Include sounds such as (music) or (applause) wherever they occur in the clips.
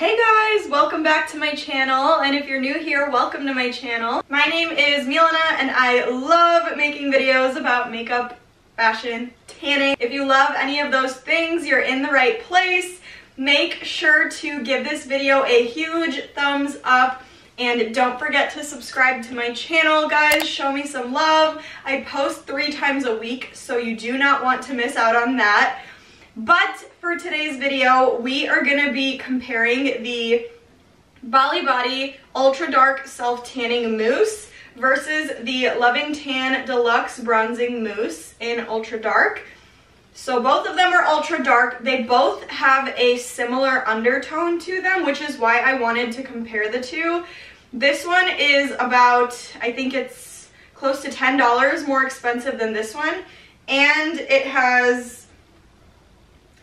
Hey guys, welcome back to my channel, and if you're new here, welcome to my channel. My name is Milana, and I love making videos about makeup, fashion, tanning. If you love any of those things, you're in the right place. Make sure to give this video a huge thumbs up, and don't forget to subscribe to my channel, guys. Show me some love. I post three times a week, so you do not want to miss out on that. But for today's video, we are gonna be comparing the Bali Body Ultra Dark Self Tanning Mousse versus the Loving Tan Deluxe Bronzing Mousse in Ultra Dark. So both of them are ultra dark. They both have a similar undertone to them, which is why I wanted to compare the two. This one is about, I think it's close to $10 more expensive than this one. And it has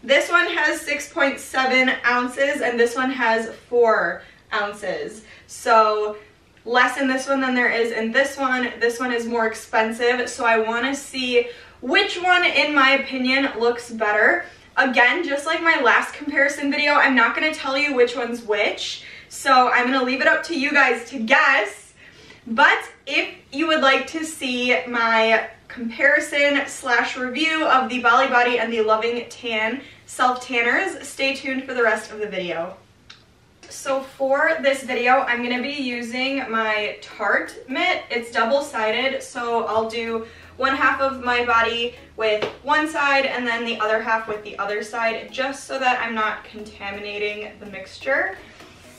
this one has 6.7 ounces and this one has 4 ounces. So less in this one than there is in this one. This one is more expensive, so I want to see which one, in my opinion, looks better. Again, just like my last comparison video, I'm not going to tell you which one's which, so I'm going to leave it up to you guys to guess. But if you would like to see my comparison slash review of the Bali Body and the Loving Tan self tanners. Stay tuned for the rest of the video. So for this video, I'm going to be using my Tarte mitt. It's double-sided, so I'll do one half of my body with one side and then the other half with the other side, just so that I'm not contaminating the mixture.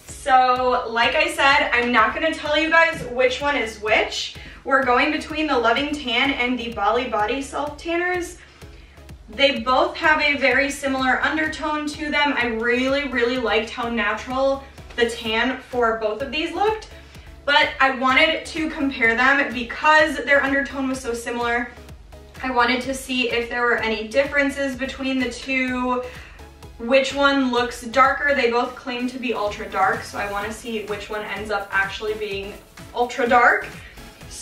So like I said, I'm not going to tell you guys which one is which. We're going between the Loving Tan and the Bali Body Self Tanners. They both have a very similar undertone to them. I really, really liked how natural the tan for both of these looked, but I wanted to compare them because their undertone was so similar. I wanted to see if there were any differences between the two, which one looks darker. They both claim to be ultra dark, so I want to see which one ends up actually being ultra dark.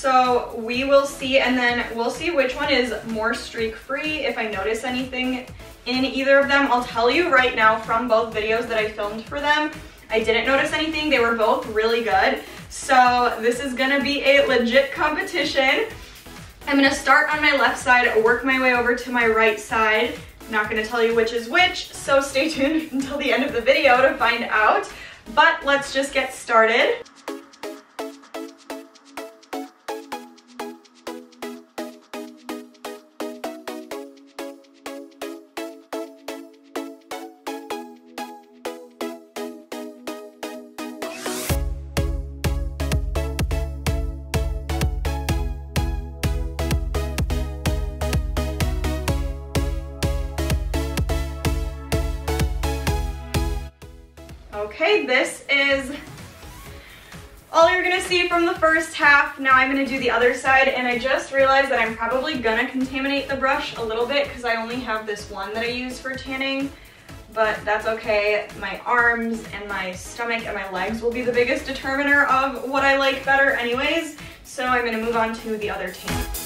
So we will see, and then we'll see which one is more streak-free. If I notice anything in either of them, I'll tell you right now from both videos that I filmed for them. I didn't notice anything. They were both really good. So this is gonna be a legit competition. I'm gonna start on my left side, work my way over to my right side. I'm not gonna tell you which is which, so stay (laughs) tuned until the end of the video to find out. But let's just get started. Okay, this is all you're gonna see from the first half. Now I'm gonna do the other side and I just realized that I'm probably gonna contaminate the brush a little bit because I only have this one that I use for tanning, but that's okay. My arms and my stomach and my legs will be the biggest determiner of what I like better anyways. So I'm gonna move on to the other tan.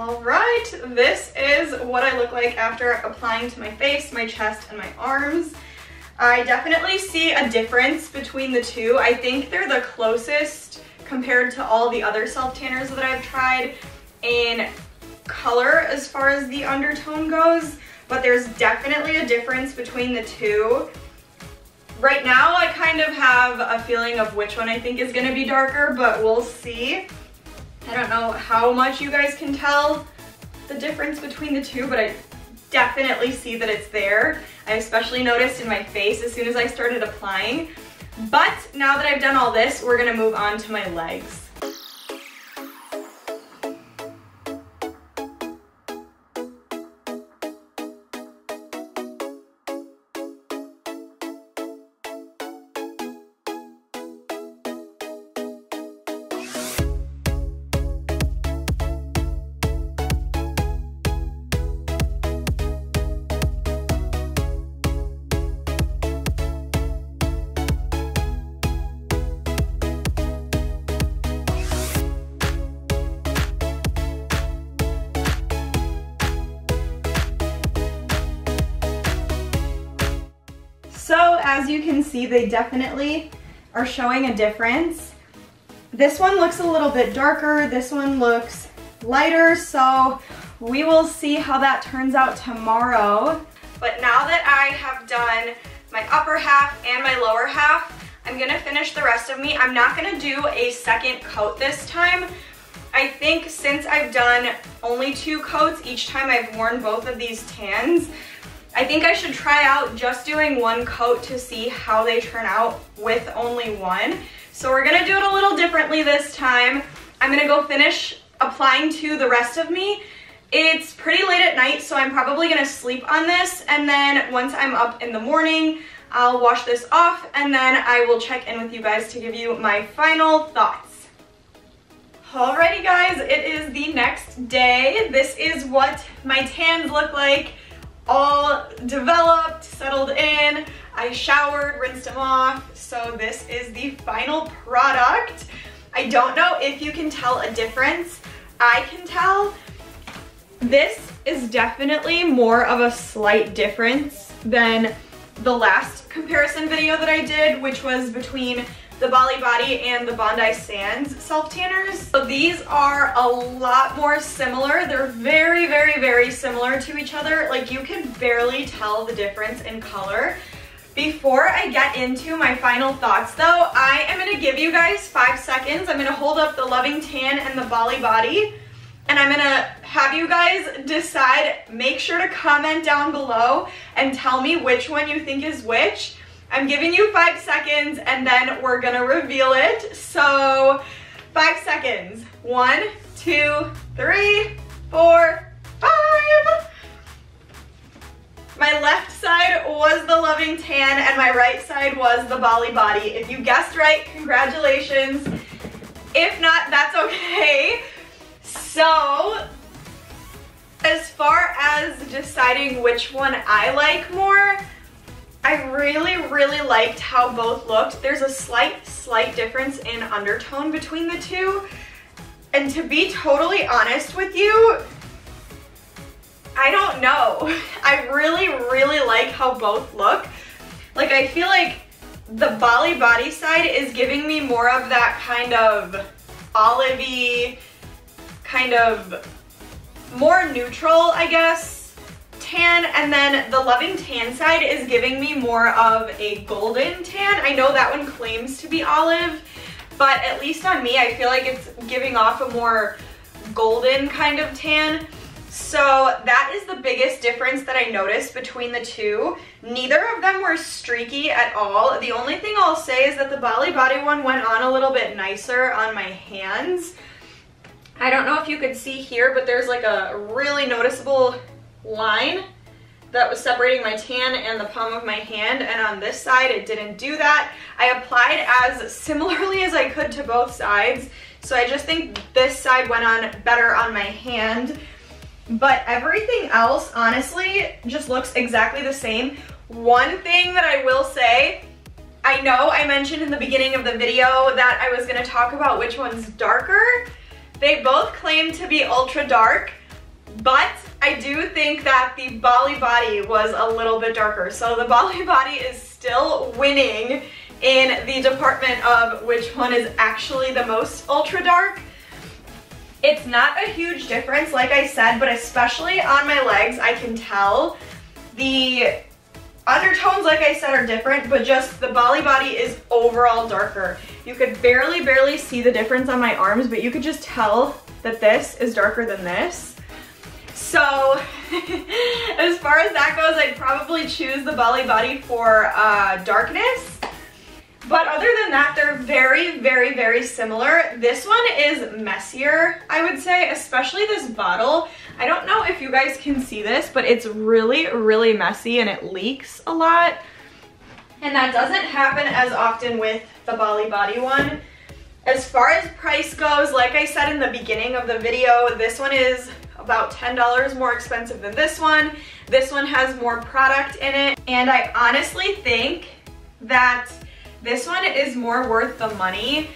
All right, this is what I look like after applying to my face, my chest, and my arms. I definitely see a difference between the two. I think they're the closest compared to all the other self-tanners that I've tried in color as far as the undertone goes, but there's definitely a difference between the two. Right now, I kind of have a feeling of which one I think is gonna be darker, but we'll see. I don't know how much you guys can tell the difference between the two, but I definitely see that it's there. I especially noticed in my face as soon as I started applying. But now that I've done all this, we're gonna move on to my legs. You can see, they definitely are showing a difference. This one looks a little bit darker. This one looks lighter. So we will see how that turns out tomorrow. But now that I have done my upper half and my lower half, I'm gonna finish the rest of me. I'm not gonna do a second coat this time. I think since I've done only two coats each time I've worn both of these tans, I think I should try out just doing one coat to see how they turn out with only one. So we're gonna do it a little differently this time. I'm gonna go finish applying to the rest of me. It's pretty late at night, so I'm probably gonna sleep on this, and then once I'm up in the morning, I'll wash this off, and then I will check in with you guys to give you my final thoughts. Alrighty guys, it is the next day. This is what my tans look like all developed, settled in. I showered, rinsed them off. So this is the final product. I don't know if you can tell a difference. I can tell this is definitely more of a slight difference than the last comparison video that I did, which was between the Bali Body and the Bondi Sands self tanners. So these are a lot more similar. They're very, very, very similar to each other. Like you can barely tell the difference in color. Before I get into my final thoughts though, I am gonna give you guys five seconds. I'm gonna hold up the Loving Tan and the Bali Body and I'm gonna have you guys decide, make sure to comment down below and tell me which one you think is which. I'm giving you five seconds and then we're gonna reveal it. So five seconds. One, two, three, four, five. My left side was the Loving Tan and my right side was the Bali Body. If you guessed right, congratulations. If not, that's okay. So, as far as deciding which one I like more, I really, really liked how both looked. There's a slight, slight difference in undertone between the two. And to be totally honest with you, I don't know. (laughs) I really, really like how both look. Like I feel like the Bali body side is giving me more of that kind of olivey, kind of more neutral, I guess, tan and then the Loving Tan side is giving me more of a golden tan. I know that one claims to be olive, but at least on me, I feel like it's giving off a more golden kind of tan. So that is the biggest difference that I noticed between the two. Neither of them were streaky at all. The only thing I'll say is that the Bali Body one went on a little bit nicer on my hands. I don't know if you could see here, but there's like a really noticeable line that was separating my tan and the palm of my hand and on this side it didn't do that. I applied as similarly as I could to both sides so I just think this side went on better on my hand but everything else honestly just looks exactly the same. One thing that I will say I know I mentioned in the beginning of the video that I was to talk about which one's darker. They both claim to be ultra dark but I do think that the Bali Body was a little bit darker. So the (laughs) Bali Body is still winning in the department of which one is actually the most ultra dark. It's not a huge difference, like I said, but especially on my legs, I can tell the undertones, like I said, are different, but just the Bali Body is overall darker. You could barely, barely see the difference on my arms, but you could just tell that this is darker than this. So (laughs) as far as that goes, I'd probably choose the Bali Body for uh, darkness. But other than that, they're very, very, very similar. This one is messier, I would say, especially this bottle. I don't know if you guys can see this, but it's really, really messy and it leaks a lot. And that doesn't happen as often with the Bali Body one. As far as price goes, like I said in the beginning of the video, this one is about $10 more expensive than this one. This one has more product in it. And I honestly think that this one is more worth the money.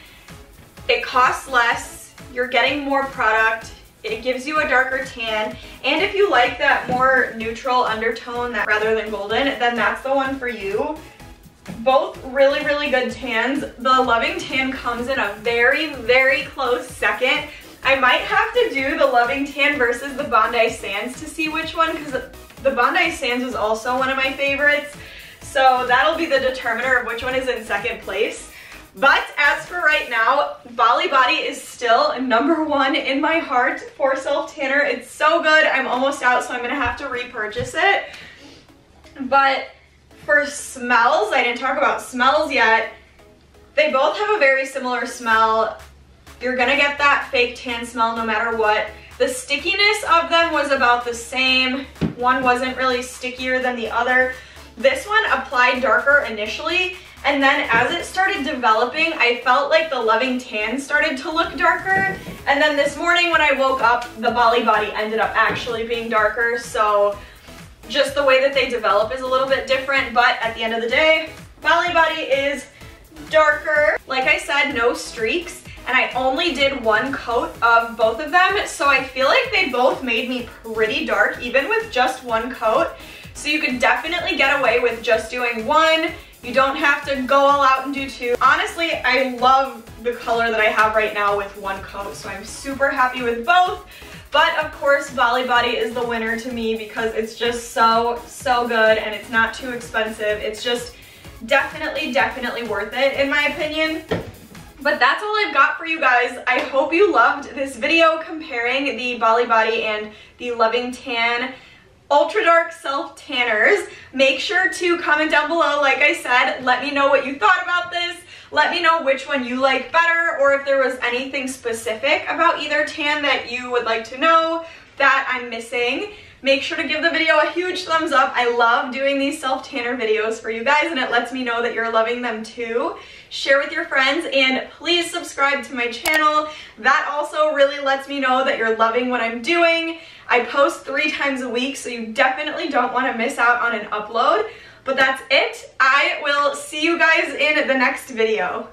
It costs less, you're getting more product, it gives you a darker tan, and if you like that more neutral undertone that rather than golden, then that's the one for you. both really, really good tans. The Loving Tan comes in a very, very close second. I might have to do the Loving Tan versus the Bondi Sands to see which one, because the Bondi Sands is also one of my favorites. So that'll be the determiner of which one is in second place. But as for right now, Bali Body is still number one in my heart for self tanner. It's so good. I'm almost out, so I'm gonna have to repurchase it. But for smells, I didn't talk about smells yet. They both have a very similar smell. You're gonna get that fake tan smell no matter what. The stickiness of them was about the same. One wasn't really stickier than the other. This one applied darker initially, and then as it started developing, I felt like the Loving Tan started to look darker. And then this morning when I woke up, the Bali Body ended up actually being darker. So just the way that they develop is a little bit different, but at the end of the day, Bali Body is darker. Like I said, no streaks, and I only did one coat of both of them, so I feel like they both made me pretty dark, even with just one coat. So you could definitely get away with just doing one. You don't have to go all out and do two. Honestly, I love the color that I have right now with one coat, so I'm super happy with both. But of course, Bali Body is the winner to me because it's just so, so good and it's not too expensive. It's just definitely, definitely worth it in my opinion. But that's all I've got for you guys. I hope you loved this video comparing the Bali Body and the Loving Tan ultra dark self tanners. Make sure to comment down below, like I said, let me know what you thought about this. Let me know which one you like better or if there was anything specific about either tan that you would like to know that I'm missing. Make sure to give the video a huge thumbs up. I love doing these self-tanner videos for you guys and it lets me know that you're loving them too. Share with your friends and please subscribe to my channel. That also really lets me know that you're loving what I'm doing. I post three times a week, so you definitely don't want to miss out on an upload. But that's it. I will see you guys in the next video.